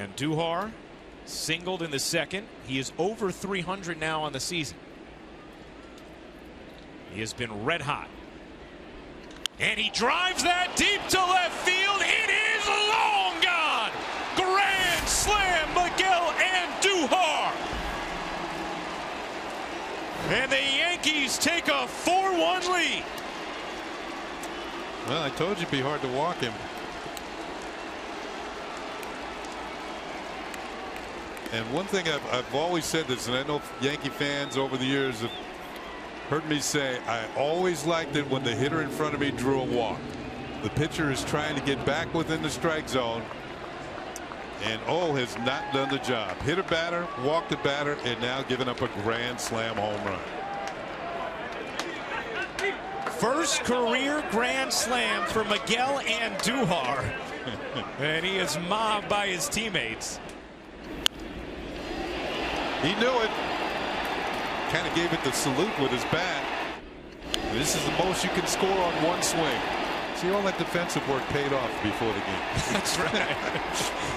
Andujar singled in the second. He is over 300 now on the season. He has been red hot. And he drives that deep to left field. It is long gone. Grand slam, Miguel and Duhar. And the Yankees take a 4-1 lead. Well, I told you it'd be hard to walk him. And one thing I've, I've always said this, and I know Yankee fans over the years have heard me say, I always liked it when the hitter in front of me drew a walk. The pitcher is trying to get back within the strike zone. And O has not done the job. Hit a batter, walked a batter, and now giving up a grand slam home run. First career grand slam for Miguel Andujar. and he is mobbed by his teammates. He knew it. Kind of gave it the salute with his bat. This is the most you can score on one swing. See, all that defensive work paid off before the game. That's right.